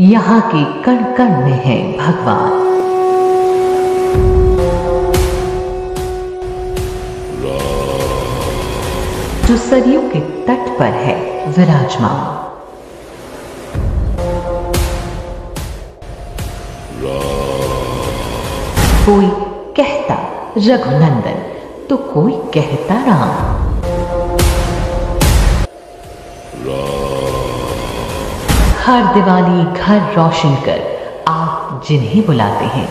यहाँ के कण कण में है भगवान। जो सरयू के तट पर है, विराजमान। कोई कहता, रघुनंदन तो कोई कहता राम। हर दिवाली घर रोशन कर आप जिन्हें बुलाते हैं।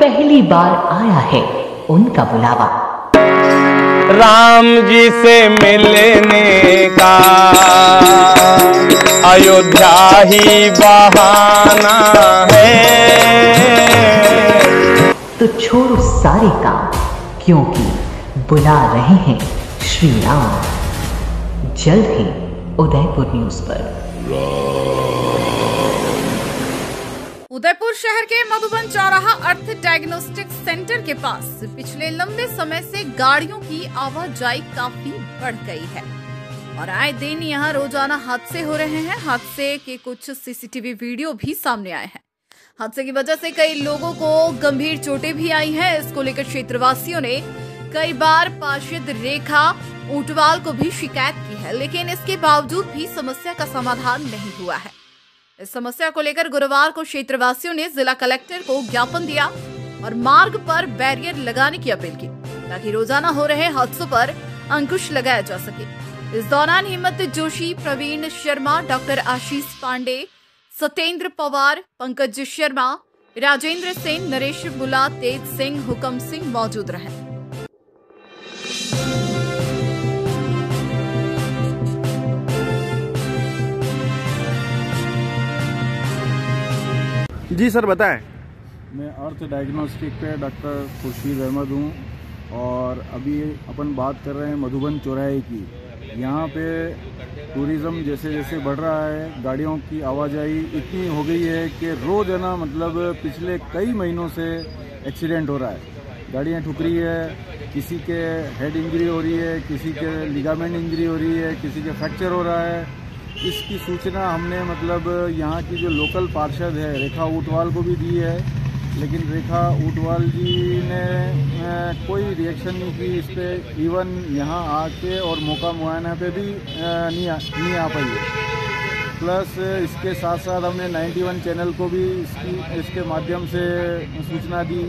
पहली बार आया है उनका बुलावा। राम जी से मिलने का अयोध्या ही बहाना है। तो छोड़ो सारे काम क्योंकि बुला रहे हैं श्री राम जल्द ही उदयपुर न्यूज़ पर। उदयपुर शहर के मधुबन चौराहा अर्थ डायग्नोस्टिक सेंटर के पास पिछले लंबे समय से गाड़ियों की आवाजाही काफ़ी बढ़ गई है। और आए दिन यहाँ रोज़ाना हादसे हो रहे हैं। हादसे के कुछ सीसीटीवी वीडियो भी सामने आए हैं। हादसे की वजह से कई लोगों को गंभीर चोटें भी आई हैं। इसको लेकर क्षेत्रवासियों ने कई बार पार्षद रेखा ऊटवाल को भी शिकायत की है, लेकिन इसके बावजूद भी समस्या का समाधान नहीं हुआ है। इस समस्या को लेकर गुरुवार को क्षेत्रवासियों ने जिला कलेक्टर को ज्ञापन दिया और मार्ग पर बैरियर लगाने की अपील की, ताकि रोज़ाना हो रहे हादसों पर अंकुश लगाया जा सके। इस दौरान हिम्मत जोशी, प्रवीण शर्मा, डॉक्टर आशीष पांडे सत्येंद्र पवार, पंकज शर्मा, राजेंद्र सिंह नरेश बुला तेज सिंह, हुकम सिंह मौजूद रहे। जी सर, बताएँ। मैं अर्थ डायग्नोस्टिक पे डॉक्टर खुर्शीद अहमद हूँ और अभी अपन बात कर रहे हैं मधुबन चौराहे की। यहाँ पे टूरिज़्म जैसे जैसे बढ़ रहा है, गाड़ियों की आवाजाही इतनी हो गई है कि रोज़ है ना मतलब पिछले कई महीनों से एक्सीडेंट हो रहा है। गाड़ियाँ ठुक रही है, किसी के हेड इंजरी हो रही है, किसी के लिगामेंट इंजरी हो रही है, किसी के फ्रैक्चर हो रहा है। इसकी सूचना हमने मतलब यहाँ की जो लोकल पार्षद है रेखा ऊटवाल को भी दी है। लेकिन रेखा ऊटवाल जी ने कोई रिएक्शन नहीं की इस पर इवन यहाँ आके और मौका मुआयना पे भी नहीं आ, नहीं आ पाई है। प्लस इसके साथ साथ हमने 91 चैनल को भी इसकी इसके माध्यम से सूचना दी।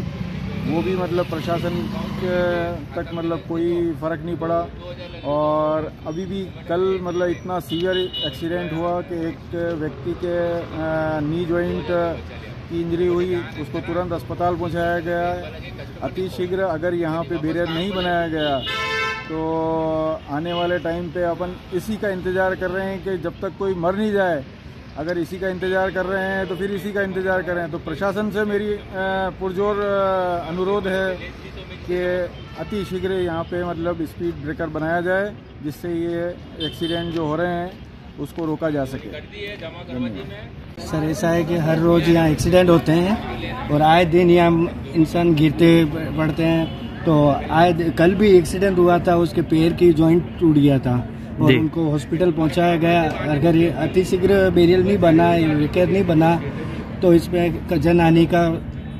वो भी मतलब प्रशासन तक मतलब कोई फ़र्क नहीं पड़ा। और अभी भी कल मतलब इतना सीवियर एक्सीडेंट हुआ कि एक व्यक्ति के नी जॉइंट की इंजरी हुई, उसको तुरंत अस्पताल पहुँचाया गया। अति शीघ्र अगर यहाँ पे बैरियर नहीं बनाया गया तो आने वाले टाइम पे अपन इसी का इंतज़ार कर रहे हैं कि जब तक कोई मर नहीं जाए, अगर इसी का इंतज़ार कर रहे हैं तो फिर इसी का इंतज़ार करें। तो प्रशासन से मेरी पुरजोर अनुरोध है कि अति शीघ्र यहाँ पे मतलब स्पीड ब्रेकर बनाया जाए जिससे ये एक्सीडेंट जो हो रहे हैं उसको रोका जा सके। सर ऐसा है कि हर रोज यहाँ एक्सीडेंट होते हैं और आए दिन यहाँ इंसान गिरते पड़ते हैं तो आए कल भी एक्सीडेंट हुआ था उसके पैर की जॉइंट टूट गया था और उनको हॉस्पिटल पहुँचाया गया। अगर ये अतिशीघ्र बेरियल नहीं बना रिकेयर नहीं बना तो इसमें जन हानि का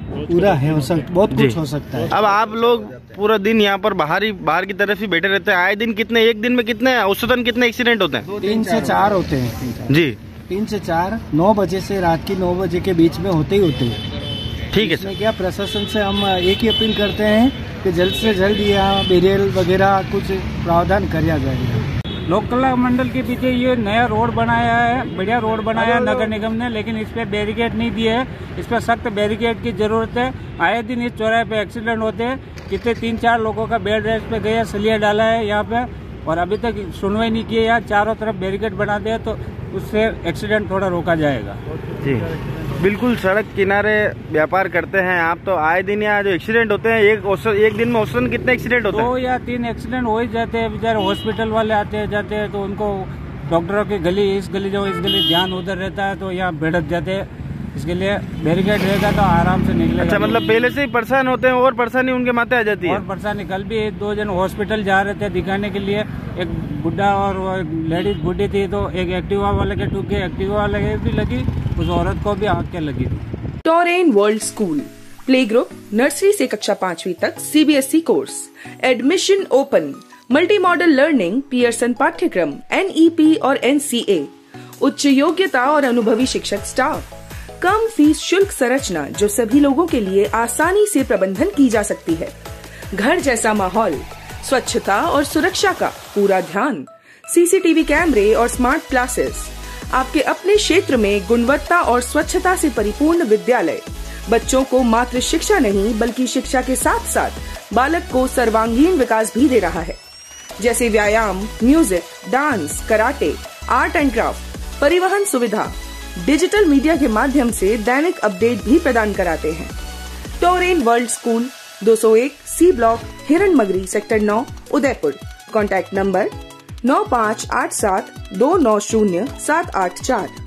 पूरा है हो सक बहुत कुछ हो सकता है। अब आप लोग पूरा दिन यहाँ पर बाहर ही बाहर की तरफ़ ही बैठे रहते हैं। आए दिन कितने एक दिन में कितने औसतन कितने एक्सीडेंट होते हैं? तीन से चार होते हैं। जी। तीन से चार नौ बजे से रात की नौ बजे के बीच में होते ही होते हैं। ठीक है सर। क्या प्रशासन से हम एक ही अपील करते हैं कि जल्द से जल्द यहाँ बेरियल वगैरह कुछ प्रावधान किया जाएगा लोककला मंडल के पीछे ये नया रोड बनाया है बढ़िया रोड बनाया है नगर निगम ने लेकिन इस पे बैरिकेड नहीं दिए है। इस पर सख्त बैरिकेड की ज़रूरत है। आए दिन इस चौराहे पे एक्सीडेंट होते हैं। कितने तीन चार लोगों का बेड रेस्ट पे गया सलिया डाला है यहाँ पे और अभी तक सुनवाई नहीं की है। यहाँ चारों तरफ़ बैरिकेड बना दिया तो उससे एक्सीडेंट थोड़ा रोका जाएगा। जी। बिल्कुल सड़क किनारे व्यापार करते हैं। आप तो आए दिन यहाँ जो एक्सीडेंट होते हैं एक औसत एक दिन में औसतन कितने एक्सीडेंट होते हैं? दो या तीन एक्सीडेंट हो ही जाते हैं। बेचारे हॉस्पिटल वाले आते हैं जाते हैं तो उनको डॉक्टरों की गली इस गली जाओ इस गली ध्यान उधर रहता है तो यहाँ भिड़क जाते हैं। इसके लिए बैरिकेड रहेगा तो आराम से निकलेगा। अच्छा मतलब पहले से ही परेशान होते हैं और परेशानी उनके माथे आ जाती है? और परेशानी कल भी एक दो जन हॉस्पिटल जा रहे थे दिखाने के लिए। एक बुढ़ा और लेडीज़ बुढ़ी थी तो एक एक्टिवा वाले के टूके एक्टिवा वाले के भी लगी। उस औरत को भी आग के लगी थी? Toren world school, play group, nursery से कक्षा पांचवी तक CBSE course admission open multi model learning Pearson पाठ्यक्रम एनईपी और एनसीए उच्च योग्यता और अनुभवी शिक्षक स्टाफ कम फ़ीस शुल्क संरचना जो सभी लोगों के लिए आसानी से प्रबंधन की जा सकती है। घर जैसा माहौल, स्वच्छता और सुरक्षा का पूरा ध्यान सीसीटीवी कैमरे और स्मार्ट क्लासेस आपके अपने क्षेत्र में गुणवत्ता और स्वच्छता से परिपूर्ण विद्यालय। बच्चों को मात्र शिक्षा नहीं, बल्कि शिक्षा के साथ साथ बालक को सर्वांगीण विकास भी दे रहा है। जैसे व्यायाम, music, dance, karate, art and craft, परिवहन सुविधा, डिजिटल मीडिया के माध्यम से दैनिक अपडेट भी प्रदान कराते हैं। Toren world school 201 C block Hiran Magri sector 9 Udaipur. Contact number नौ पाँच आठ सात दो नौ शून्य सात आठ चार।